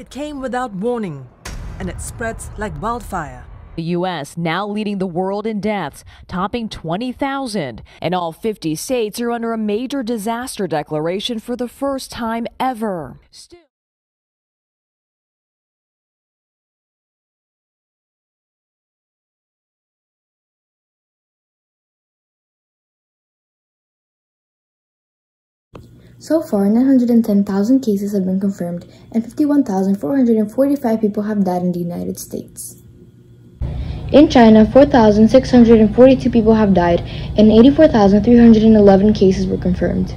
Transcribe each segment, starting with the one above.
It came without warning, and it spreads like wildfire. The U.S. now leading the world in deaths, topping 20,000. And all 50 states are under a major disaster declaration for the first time ever. Still So far, 910,000 cases have been confirmed and 51,445 people have died in the United States. In China, 4,642 people have died and 84,311 cases were confirmed.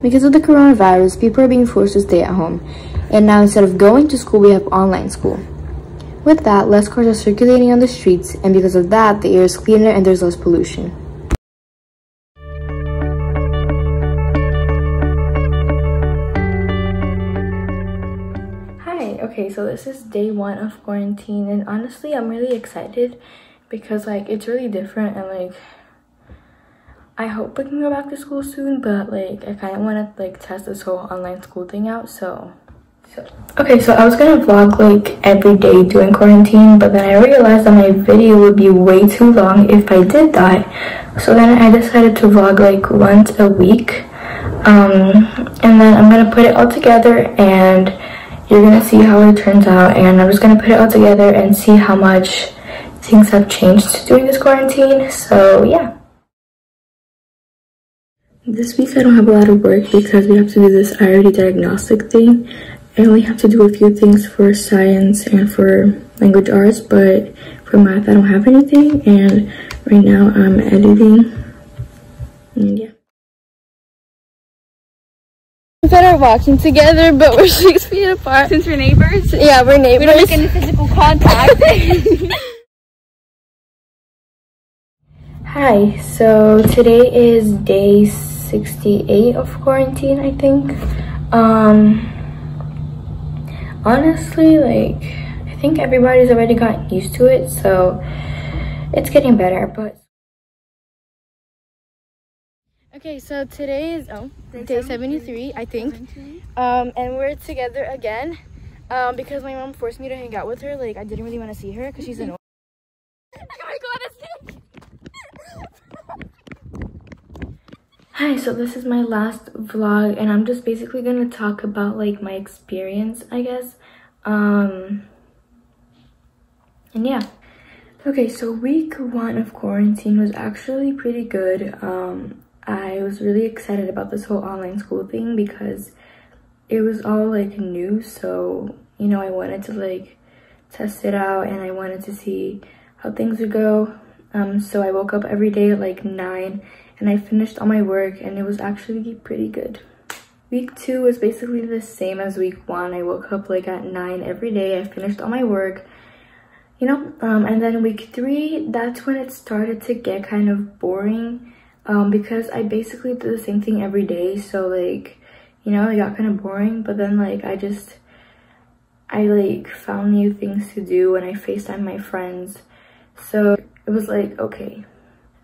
Because of the coronavirus, people are being forced to stay at home. And now instead of going to school, we have online school. With that, less cars are circulating on the streets, and because of that, the air is cleaner and there's less pollution. So this is day one of quarantine and honestly i'm really excited because like it's really different and like i hope we can go back to school soon but like i kind of want to like test this whole online school thing out so. Okay so i was gonna vlog like every day during quarantine but then i realized that my video would be way too long if i did that. So then i decided to vlog like once a week um and then i'm gonna put it all together and you're gonna see how it turns out and I'm just gonna put it all together and see how much things have changed during this quarantine. So yeah. This week I don't have a lot of work because we have to do this i-Ready diagnostic thing. I only have to do a few things for science and for language arts but for math I don't have anything and right now I'm editing that are walking together, but we're six feet apart. Since we're neighbors? Yeah, we're neighbors. We don't make any physical contact. Hi, so today is day 68 of quarantine, I think. Um, honestly, like, I think everybody's already gotten used to it, so it's getting better, but Okay, so today is oh day, day 73, I think. 73. Um, and we're together again. Um, because my mom forced me to hang out with her. Like I didn't really want to see her because she's annoying. Hi, so this is my last vlog and I'm just basically gonna talk about like my experience, I guess. Um and yeah. Okay, so week one of quarantine was actually pretty good. Um I was really excited about this whole online school thing because it was all like new. So, you know, I wanted to like test it out and I wanted to see how things would go. Um, so I woke up every day at like 9 and I finished all my work and it was actually pretty good. Week 2 was basically the same as week 1. I woke up like at 9 every day. I finished all my work, you know. Um, and then week 3, that's when it started to get kind of boring um, because I basically did the same thing every day. So like, you know, it got kind of boring, but then like I just, I like found new things to do and I FaceTime my friends. So it was like, okay.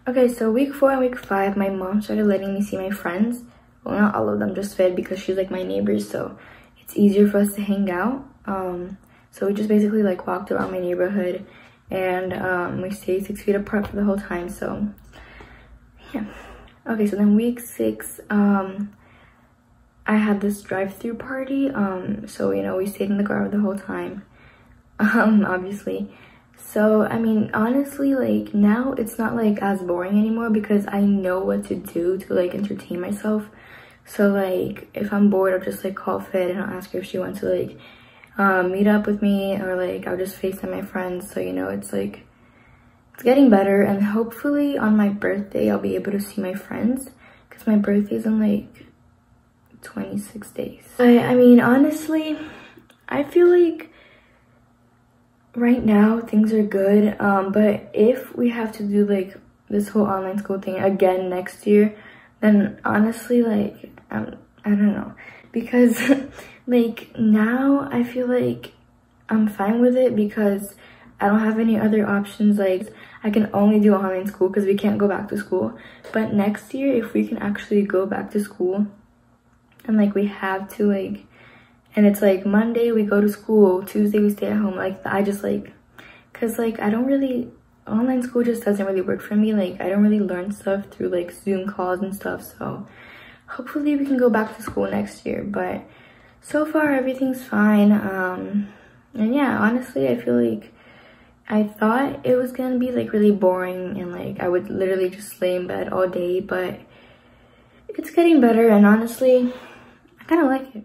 Okay, so week four and week five, my mom started letting me see my friends. Well, not all of them, just Fed because she's like my neighbors. So it's easier for us to hang out. Um, so we just basically like walked around my neighborhood and um, we stayed six feet apart for the whole time. So yeah. Okay so then week six um i had this drive-through party um so you know we stayed in the car the whole time um obviously. So i mean honestly like now it's not like as boring anymore because i know what to do to like entertain myself. So like if i'm bored i'll just like call fit and i'll ask her if she wants to like um, meet up with me or like i'll just facetime my friends. So you know it's like it's getting better and hopefully on my birthday I'll be able to see my friends because my birthday's in like 26 days. I, I mean, honestly, I feel like right now things are good um, but if we have to do like this whole online school thing again next year then honestly like um, I don't know because like now I feel like I'm fine with it because I don't have any other options like I can only do online school because we can't go back to school. But next year, if we can actually go back to school and like we have to like and it's like Monday we go to school, Tuesday we stay at home. Like I just like, cause like I don't really, online school just doesn't really work for me. Like I don't really learn stuff through like Zoom calls and stuff. So hopefully we can go back to school next year. But so far everything's fine. Um, and yeah, honestly, I feel like I thought it was gonna be like really boring and like I would literally just lay in bed all day, but it's getting better and honestly, I kind of like it.